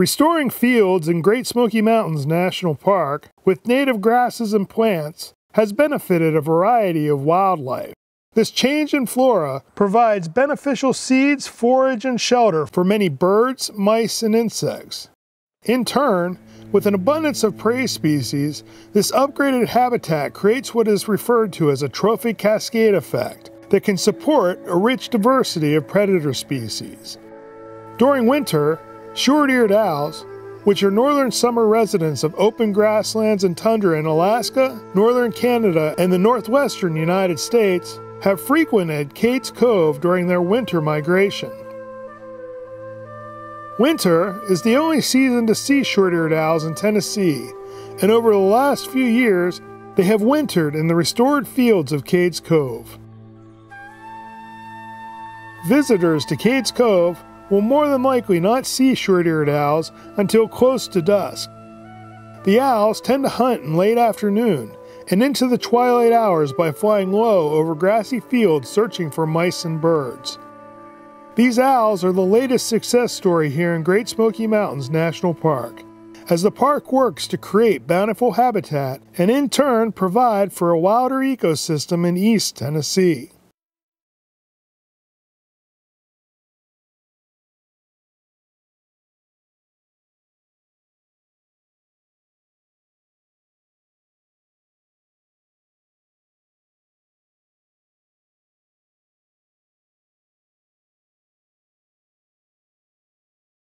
Restoring fields in Great Smoky Mountains National Park with native grasses and plants has benefited a variety of wildlife. This change in flora provides beneficial seeds, forage, and shelter for many birds, mice, and insects. In turn, with an abundance of prey species, this upgraded habitat creates what is referred to as a trophic cascade effect that can support a rich diversity of predator species. During winter, Short-eared owls, which are northern summer residents of open grasslands and tundra in Alaska, northern Canada, and the northwestern United States, have frequented Cades Cove during their winter migration. Winter is the only season to see short-eared owls in Tennessee, and over the last few years, they have wintered in the restored fields of Cades Cove. Visitors to Cades Cove will more than likely not see short-eared owls until close to dusk. The owls tend to hunt in late afternoon and into the twilight hours by flying low over grassy fields searching for mice and birds. These owls are the latest success story here in Great Smoky Mountains National Park, as the park works to create bountiful habitat and in turn provide for a wilder ecosystem in East Tennessee.